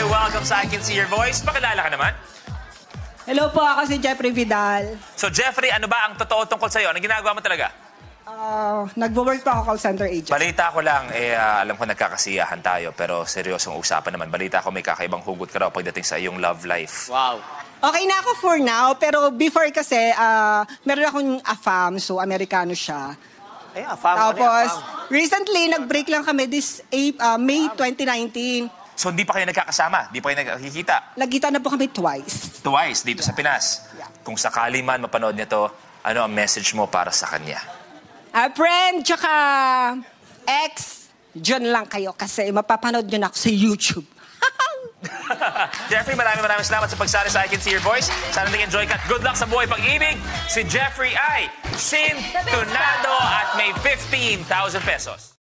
welcome sa I Can See Your Voice. Pakilala ka naman. Hello po, ako si Jeffrey Vidal. So Jeffrey, ano ba ang totoo tungkol sa'yo? Anong ginagawa mo talaga? Uh, nagwo-work po ako call center agent. Balita ko lang, eh, ah, alam ko nagkakasiyahan tayo, pero seryosong usapan naman. Balita ko may kakaibang hugot ka raw pagdating sa iyong love life. Wow. Okay na ako for now, pero before kasi, ah, meron akong AFAM, so Amerikano siya. Ay, afam. Tapos, recently, nag-break lang kami this ah, May 2019. So hindi pa kayo nagkakasama? Hindi pa kayo nagkikita? Nagkita na po kami twice. Twice dito sa Pinas. Yeah. Kung sakali man mapanood niya to, ano ang message mo para sa kanya? Ah, friend, tsaka ex, dyan lang kayo kasi mapapanood nyo na ako sa YouTube. Jeffrey, maraming maraming salamat sa pagsali sa I Can See Your Voice. Sana nag-enjoy ka. Good luck sa buhay pag-ibig. Si Jeffrey ay sintunado at may 15,000 pesos.